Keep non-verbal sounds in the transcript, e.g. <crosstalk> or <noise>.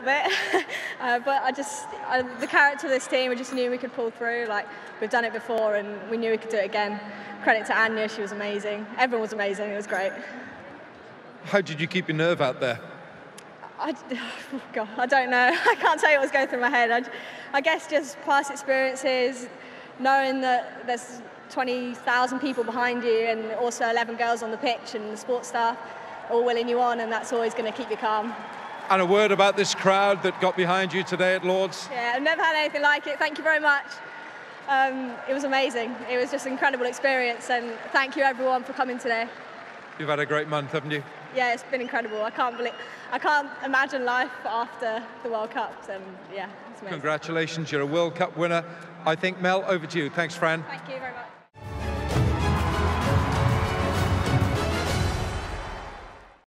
little bit, <laughs> uh, but I just I, the character of this team, we just knew we could pull through. Like we've done it before, and we knew we could do it again. Credit to Anya, she was amazing. Everyone was amazing. It was great. How did you keep your nerve out there? I, <sighs> oh God, I don't know. <laughs> I can't tell you what was going through my head. I, I guess just past experiences, knowing that there's 20,000 people behind you and also 11 girls on the pitch and the sports staff all willing you on, and that's always going to keep you calm. And a word about this crowd that got behind you today at Lords? Yeah, I've never had anything like it. Thank you very much. Um, it was amazing. It was just an incredible experience, and thank you everyone for coming today. You've had a great month, haven't you? Yeah, it's been incredible. I can't believe, I can't imagine life after the World Cup, and yeah, it's amazing. Congratulations, you're a World Cup winner. I think Mel, over to you. Thanks, Fran. Thank you very much.